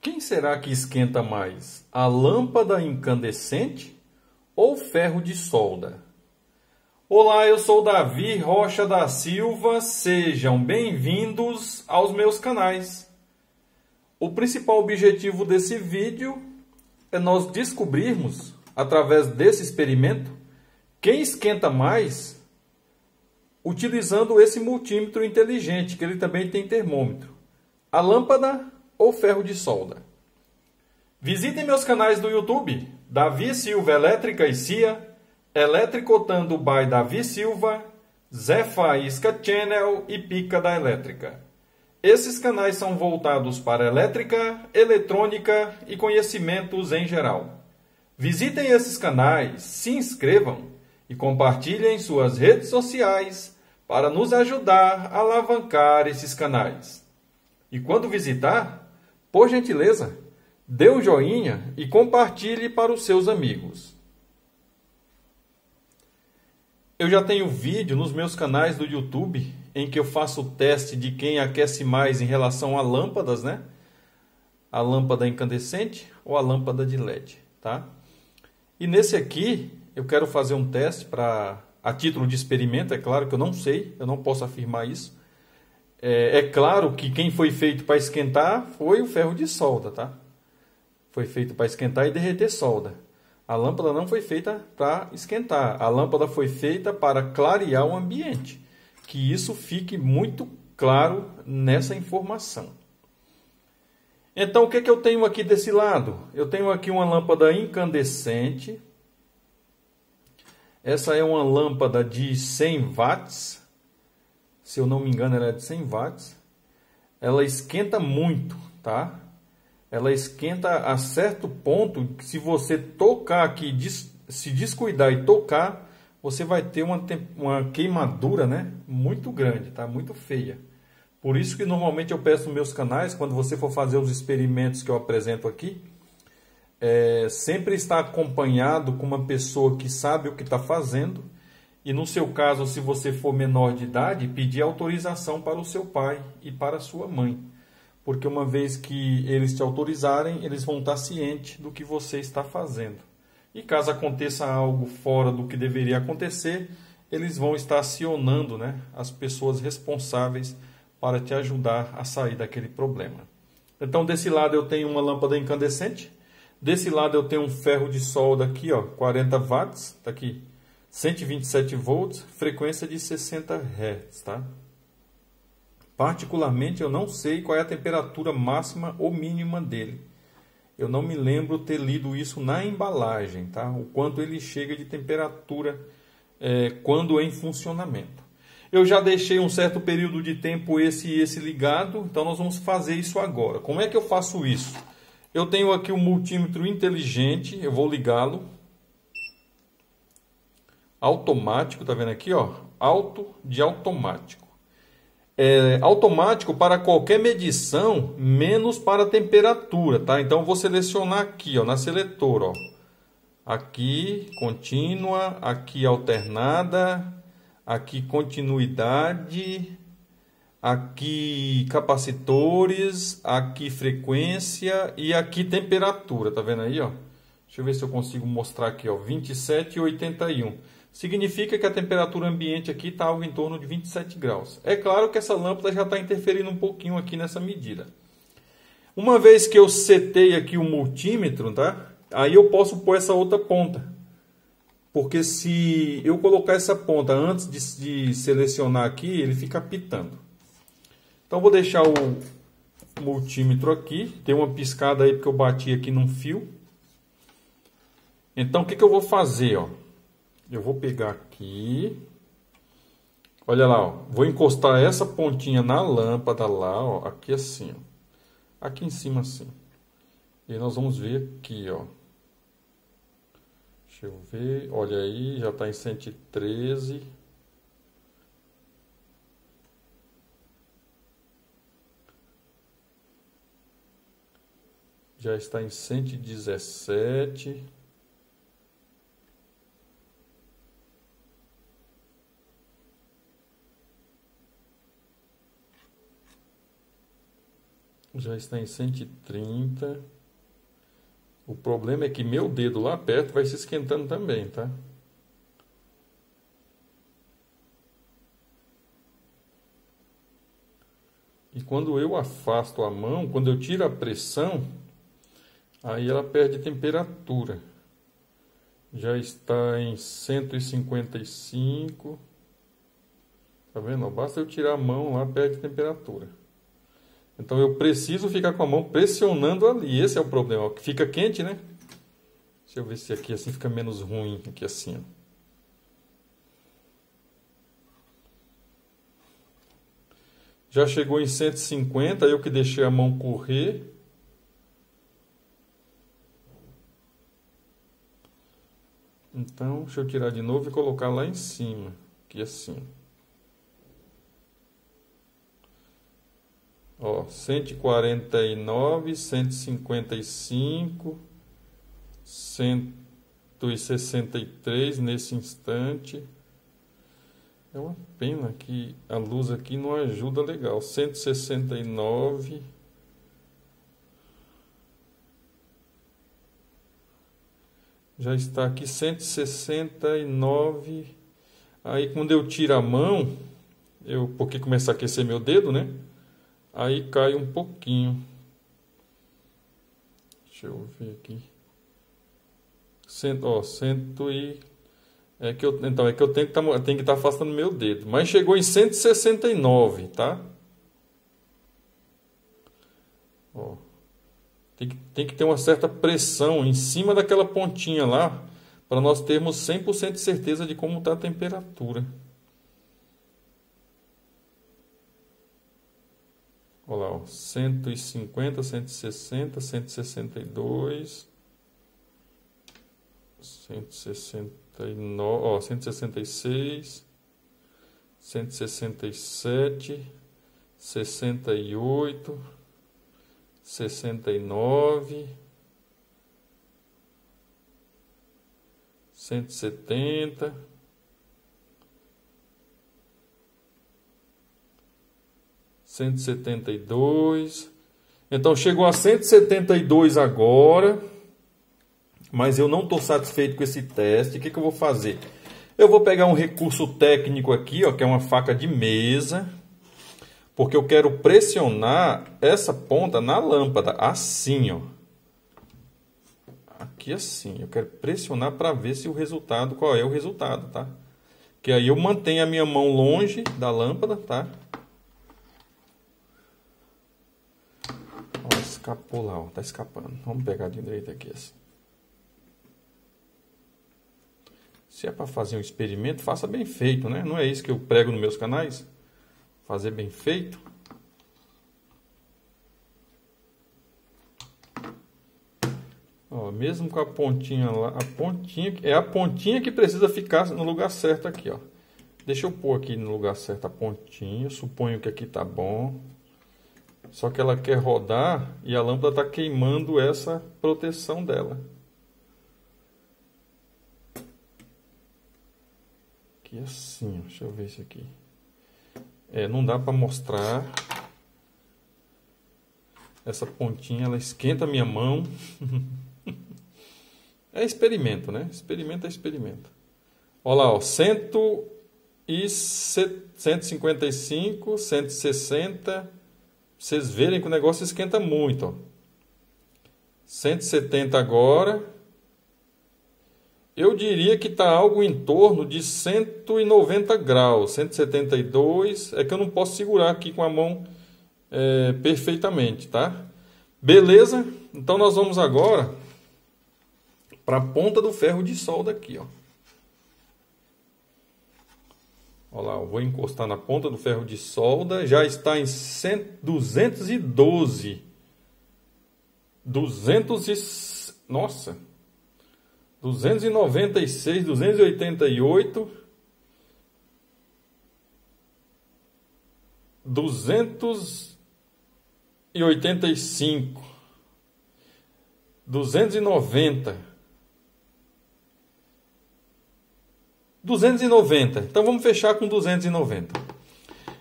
Quem será que esquenta mais? A lâmpada incandescente ou ferro de solda? Olá, eu sou Davi Rocha da Silva, sejam bem-vindos aos meus canais. O principal objetivo desse vídeo é nós descobrirmos, através desse experimento, quem esquenta mais utilizando esse multímetro inteligente, que ele também tem termômetro. A lâmpada ou ferro de solda. Visitem meus canais do YouTube, Davi Silva Elétrica e CIA, Eletricotando by Davi Silva, Zé Faísca Channel e Pica da Elétrica. Esses canais são voltados para elétrica, eletrônica e conhecimentos em geral. Visitem esses canais, se inscrevam e compartilhem suas redes sociais para nos ajudar a alavancar esses canais. E quando visitar, por gentileza, dê um joinha e compartilhe para os seus amigos. Eu já tenho vídeo nos meus canais do YouTube em que eu faço o teste de quem aquece mais em relação a lâmpadas, né? A lâmpada incandescente ou a lâmpada de LED, tá? E nesse aqui eu quero fazer um teste para a título de experimento, é claro que eu não sei, eu não posso afirmar isso. É, é claro que quem foi feito para esquentar foi o ferro de solda, tá? Foi feito para esquentar e derreter solda. A lâmpada não foi feita para esquentar, a lâmpada foi feita para clarear o ambiente. Que isso fique muito claro nessa informação. Então, o que, é que eu tenho aqui desse lado? Eu tenho aqui uma lâmpada incandescente. Essa é uma lâmpada de 100 watts. Se eu não me engano, ela é de 100 watts. Ela esquenta muito, tá? ela esquenta a certo ponto que se você tocar aqui, se descuidar e tocar, você vai ter uma, uma queimadura né, muito grande, tá? muito feia. Por isso que normalmente eu peço nos meus canais, quando você for fazer os experimentos que eu apresento aqui, é, sempre está acompanhado com uma pessoa que sabe o que está fazendo. E no seu caso, se você for menor de idade, pedir autorização para o seu pai e para a sua mãe porque uma vez que eles te autorizarem, eles vão estar cientes do que você está fazendo. E caso aconteça algo fora do que deveria acontecer, eles vão estar acionando né, as pessoas responsáveis para te ajudar a sair daquele problema. Então, desse lado eu tenho uma lâmpada incandescente, desse lado eu tenho um ferro de solda aqui, ó, 40 watts, tá aqui, 127 volts, frequência de 60 Hz, tá? Particularmente, eu não sei qual é a temperatura máxima ou mínima dele. Eu não me lembro ter lido isso na embalagem, tá? O quanto ele chega de temperatura é, quando em funcionamento. Eu já deixei um certo período de tempo esse e esse ligado, então nós vamos fazer isso agora. Como é que eu faço isso? Eu tenho aqui o um multímetro inteligente, eu vou ligá-lo. Automático, tá vendo aqui, ó? Auto de automático é, automático para qualquer medição, menos para temperatura, tá? Então, vou selecionar aqui, ó, na seletor, ó. Aqui, contínua, aqui alternada, aqui continuidade, aqui capacitores, aqui frequência e aqui temperatura, tá vendo aí, ó? Deixa eu ver se eu consigo mostrar aqui, ó, 27 e 81 significa que a temperatura ambiente aqui está algo em torno de 27 graus. É claro que essa lâmpada já está interferindo um pouquinho aqui nessa medida. Uma vez que eu setei aqui o multímetro, tá? Aí eu posso pôr essa outra ponta. Porque se eu colocar essa ponta antes de, de selecionar aqui, ele fica pitando. Então vou deixar o multímetro aqui. Tem uma piscada aí porque eu bati aqui num fio. Então o que, que eu vou fazer, ó? Eu vou pegar aqui. Olha lá, ó. vou encostar essa pontinha na lâmpada lá, ó, aqui assim, ó. Aqui em cima assim. E nós vamos ver aqui, ó. Deixa eu ver. Olha aí, já está em 113. Já está em 117. Já está em 130. O problema é que meu dedo lá perto vai se esquentando também, tá? E quando eu afasto a mão, quando eu tiro a pressão, aí ela perde temperatura. Já está em 155. Tá vendo? Basta eu tirar a mão lá, perde temperatura. Então eu preciso ficar com a mão pressionando ali. Esse é o problema. Fica quente, né? Deixa eu ver se aqui assim fica menos ruim. Aqui assim, ó. Já chegou em 150, eu que deixei a mão correr. Então, deixa eu tirar de novo e colocar lá em cima, aqui assim. Ó, 149, 155, 163 nesse instante. É uma pena que a luz aqui não ajuda legal. 169. Já está aqui 169. Aí quando eu tiro a mão, eu porque começa a aquecer meu dedo, né? Aí cai um pouquinho. Deixa eu ver aqui. Cento, ó, cento e é que eu, então, é que eu tenho que tá, estar tá afastando meu dedo. Mas chegou em 169, tá? Ó, tem, que, tem que ter uma certa pressão em cima daquela pontinha lá para nós termos 100% de certeza de como está a temperatura. Olha lá, ó, 150, 160, 162, 160 ó, 166, 167, 68, 69, 170, cento e setenta e dois. Então chegou a cento e setenta e dois agora mas eu não estou satisfeito com esse teste. O que, que eu vou fazer? Eu vou pegar um recurso técnico aqui, ó, que é uma faca de mesa, porque eu quero pressionar essa ponta na lâmpada, assim, ó. Aqui assim, eu quero pressionar para ver se o resultado, qual é o resultado, tá? Que aí eu mantenho a minha mão longe da lâmpada, tá? Ó, escapou lá, ó, tá escapando. Vamos pegar de direita aqui assim. Se é para fazer um experimento, faça bem feito, né? Não é isso que eu prego nos meus canais? Fazer bem feito. Ó, mesmo com a pontinha lá, a pontinha, é a pontinha que precisa ficar no lugar certo aqui, ó. Deixa eu pôr aqui no lugar certo a pontinha, suponho que aqui tá bom. Só que ela quer rodar e a lâmpada está queimando essa proteção dela. aqui assim, deixa eu ver isso aqui. É, não dá para mostrar. Essa pontinha, ela esquenta a minha mão. é experimento, né? Experimento é experimento. Olha lá, ó, 100 e 155, 160. Vocês verem que o negócio esquenta muito, ó. 170 agora. Eu diria que está algo em torno de 190 graus, 172. É que eu não posso segurar aqui com a mão é, perfeitamente, tá? Beleza? Então nós vamos agora para a ponta do ferro de solda aqui, ó. Olha lá, vou encostar na ponta do ferro de solda, já está em 100, 212. 200 e... Nossa, 296, 288, 285, 290, 290. Então vamos fechar com 290.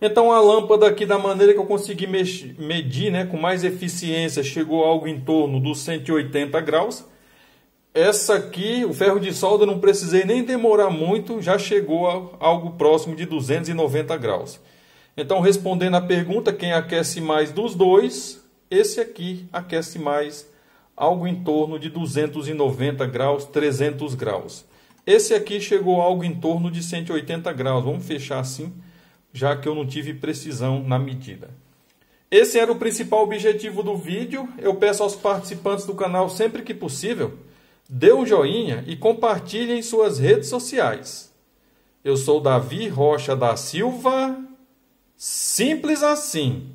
Então a lâmpada aqui da maneira que eu consegui medir, né, com mais eficiência, chegou algo em torno dos 180 graus. Essa aqui, o ferro de solda, não precisei nem demorar muito, já chegou a algo próximo de 290 graus. Então, respondendo a pergunta, quem aquece mais dos dois, esse aqui aquece mais algo em torno de 290 graus, 300 graus. Esse aqui chegou algo em torno de 180 graus. Vamos fechar assim, já que eu não tive precisão na medida. Esse era o principal objetivo do vídeo. Eu peço aos participantes do canal, sempre que possível, dê um joinha e compartilhe em suas redes sociais. Eu sou Davi Rocha da Silva. Simples assim.